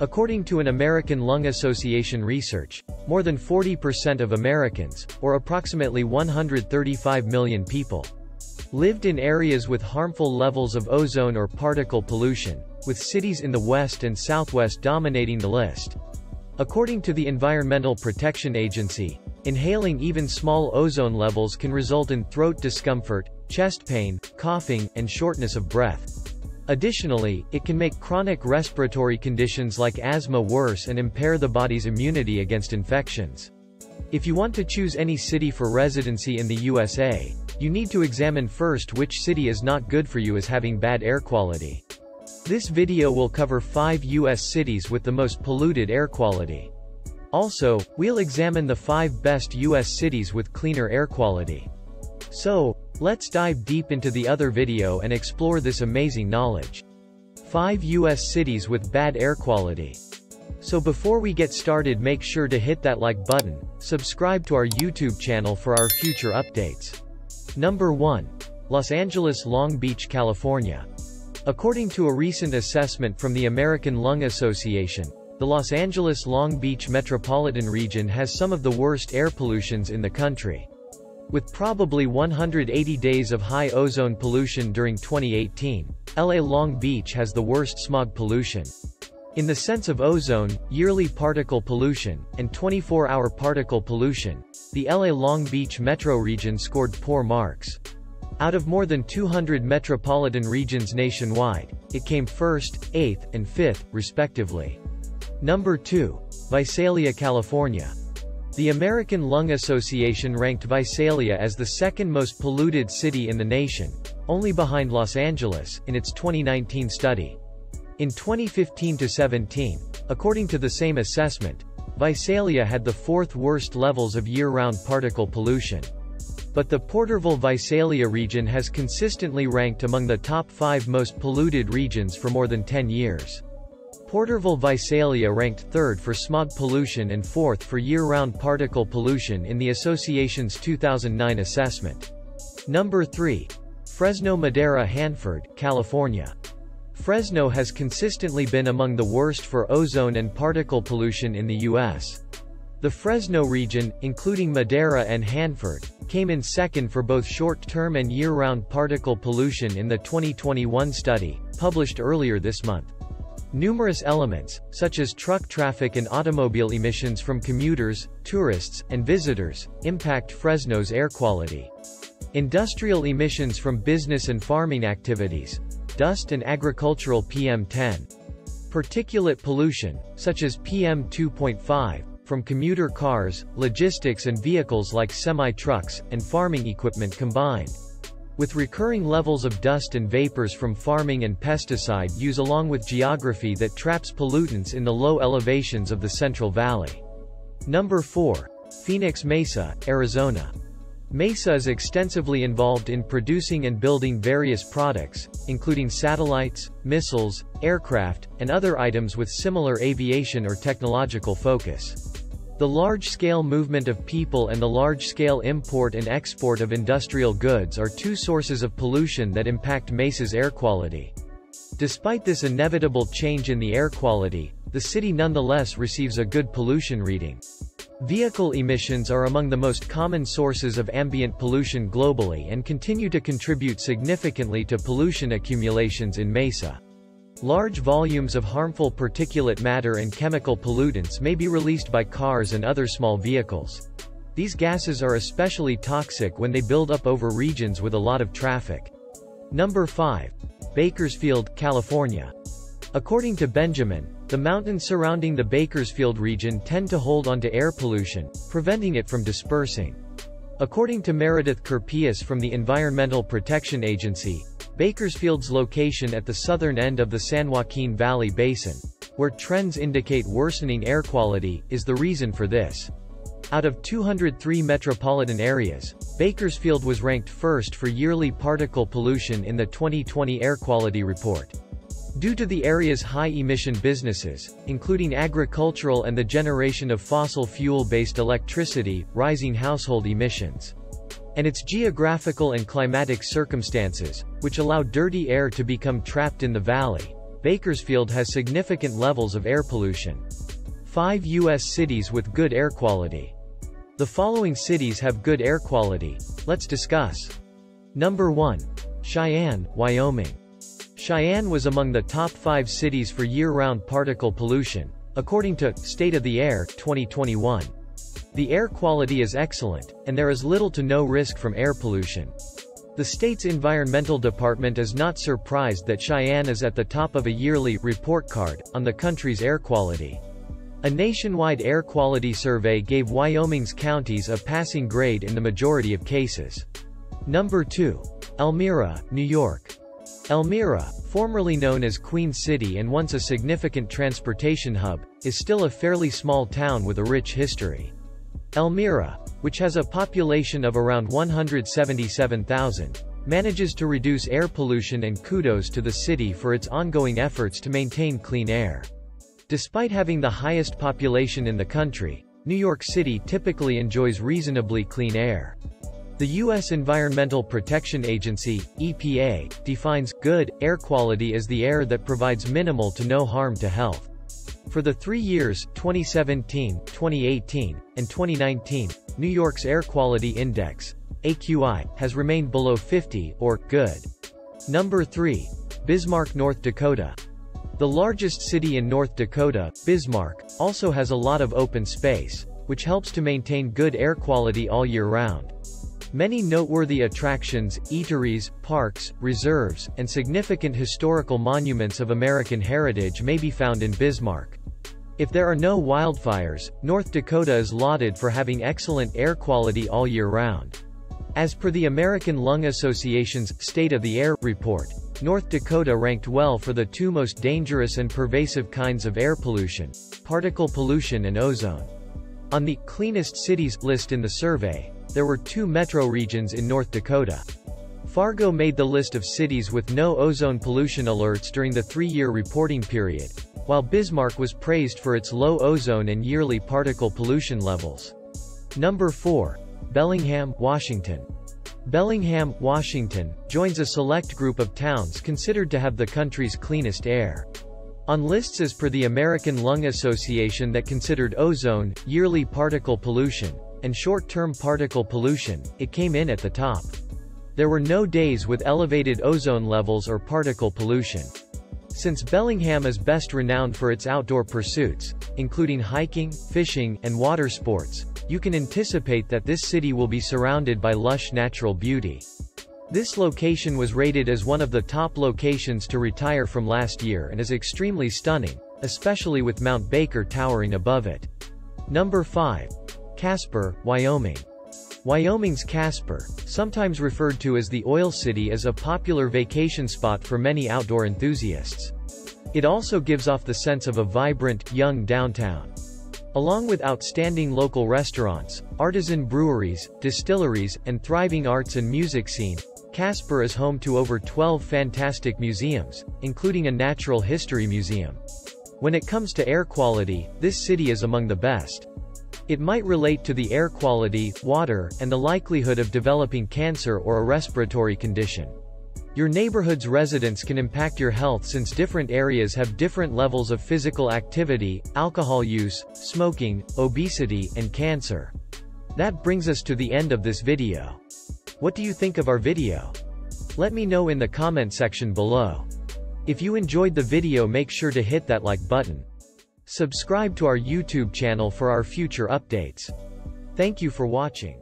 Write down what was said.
According to an American Lung Association research, more than 40% of Americans, or approximately 135 million people, lived in areas with harmful levels of ozone or particle pollution, with cities in the west and southwest dominating the list. According to the Environmental Protection Agency, inhaling even small ozone levels can result in throat discomfort, chest pain, coughing, and shortness of breath. Additionally, it can make chronic respiratory conditions like asthma worse and impair the body's immunity against infections. If you want to choose any city for residency in the USA, you need to examine first which city is not good for you as having bad air quality. This video will cover 5 US cities with the most polluted air quality. Also, we'll examine the 5 best US cities with cleaner air quality. So, Let's dive deep into the other video and explore this amazing knowledge. 5 US cities with bad air quality. So before we get started make sure to hit that like button, subscribe to our YouTube channel for our future updates. Number 1. Los Angeles Long Beach, California. According to a recent assessment from the American Lung Association, the Los Angeles Long Beach metropolitan region has some of the worst air pollutions in the country. With probably 180 days of high ozone pollution during 2018, LA Long Beach has the worst smog pollution. In the sense of ozone, yearly particle pollution, and 24-hour particle pollution, the LA Long Beach metro region scored poor marks. Out of more than 200 metropolitan regions nationwide, it came first, eighth, and fifth, respectively. Number 2. Visalia, California. The American Lung Association ranked Visalia as the second most polluted city in the nation, only behind Los Angeles, in its 2019 study. In 2015-17, according to the same assessment, Visalia had the fourth worst levels of year-round particle pollution. But the Porterville-Visalia region has consistently ranked among the top five most polluted regions for more than 10 years. Porterville Visalia ranked third for smog pollution and fourth for year-round particle pollution in the association's 2009 assessment. Number 3. Fresno Madera Hanford, California. Fresno has consistently been among the worst for ozone and particle pollution in the U.S. The Fresno region, including Madera and Hanford, came in second for both short-term and year-round particle pollution in the 2021 study, published earlier this month. Numerous elements, such as truck traffic and automobile emissions from commuters, tourists, and visitors, impact Fresno's air quality. Industrial emissions from business and farming activities, dust and agricultural PM10. Particulate pollution, such as PM2.5, from commuter cars, logistics and vehicles like semi-trucks, and farming equipment combined. With recurring levels of dust and vapors from farming and pesticide use along with geography that traps pollutants in the low elevations of the Central Valley. Number 4. Phoenix Mesa, Arizona. Mesa is extensively involved in producing and building various products, including satellites, missiles, aircraft, and other items with similar aviation or technological focus. The large-scale movement of people and the large-scale import and export of industrial goods are two sources of pollution that impact Mesa's air quality. Despite this inevitable change in the air quality, the city nonetheless receives a good pollution reading. Vehicle emissions are among the most common sources of ambient pollution globally and continue to contribute significantly to pollution accumulations in Mesa. Large volumes of harmful particulate matter and chemical pollutants may be released by cars and other small vehicles. These gases are especially toxic when they build up over regions with a lot of traffic. Number 5. Bakersfield, California. According to Benjamin, the mountains surrounding the Bakersfield region tend to hold onto air pollution, preventing it from dispersing. According to Meredith Kerpius from the Environmental Protection Agency, Bakersfield's location at the southern end of the San Joaquin Valley Basin, where trends indicate worsening air quality, is the reason for this. Out of 203 metropolitan areas, Bakersfield was ranked first for yearly particle pollution in the 2020 Air Quality Report. Due to the area's high-emission businesses, including agricultural and the generation of fossil fuel-based electricity, rising household emissions and its geographical and climatic circumstances, which allow dirty air to become trapped in the valley. Bakersfield has significant levels of air pollution. 5 U.S. cities with good air quality. The following cities have good air quality. Let's discuss. Number 1. Cheyenne, Wyoming. Cheyenne was among the top 5 cities for year-round particle pollution, according to State of the Air 2021. The air quality is excellent, and there is little to no risk from air pollution. The state's environmental department is not surprised that Cheyenne is at the top of a yearly report card on the country's air quality. A nationwide air quality survey gave Wyoming's counties a passing grade in the majority of cases. Number 2. Elmira, New York. Elmira, formerly known as Queen City and once a significant transportation hub, is still a fairly small town with a rich history. Elmira, which has a population of around 177,000, manages to reduce air pollution and kudos to the city for its ongoing efforts to maintain clean air. Despite having the highest population in the country, New York City typically enjoys reasonably clean air. The U.S. Environmental Protection Agency, EPA, defines good air quality as the air that provides minimal to no harm to health. For the three years, 2017, 2018, and 2019, New York's Air Quality Index, AQI, has remained below 50, or good. Number 3. Bismarck, North Dakota. The largest city in North Dakota, Bismarck, also has a lot of open space, which helps to maintain good air quality all year round. Many noteworthy attractions, eateries, parks, reserves, and significant historical monuments of American heritage may be found in Bismarck. If there are no wildfires, North Dakota is lauded for having excellent air quality all year round. As per the American Lung Association's State of the Air report, North Dakota ranked well for the two most dangerous and pervasive kinds of air pollution, particle pollution and ozone. On the cleanest cities list in the survey, there were two metro regions in North Dakota. Fargo made the list of cities with no ozone pollution alerts during the three-year reporting period, while Bismarck was praised for its low ozone and yearly particle pollution levels. Number 4. Bellingham, Washington. Bellingham, Washington, joins a select group of towns considered to have the country's cleanest air. On lists as per the American Lung Association that considered ozone, yearly particle pollution, and short-term particle pollution, it came in at the top. There were no days with elevated ozone levels or particle pollution. Since Bellingham is best renowned for its outdoor pursuits, including hiking, fishing, and water sports, you can anticipate that this city will be surrounded by lush natural beauty. This location was rated as one of the top locations to retire from last year and is extremely stunning, especially with Mount Baker towering above it. Number 5. Casper, Wyoming. Wyoming's Casper, sometimes referred to as the Oil City is a popular vacation spot for many outdoor enthusiasts. It also gives off the sense of a vibrant, young downtown. Along with outstanding local restaurants, artisan breweries, distilleries, and thriving arts and music scene, Casper is home to over 12 fantastic museums, including a natural history museum. When it comes to air quality, this city is among the best. It might relate to the air quality, water, and the likelihood of developing cancer or a respiratory condition. Your neighborhood's residents can impact your health since different areas have different levels of physical activity, alcohol use, smoking, obesity, and cancer. That brings us to the end of this video. What do you think of our video? Let me know in the comment section below. If you enjoyed the video make sure to hit that like button. Subscribe to our YouTube channel for our future updates. Thank you for watching.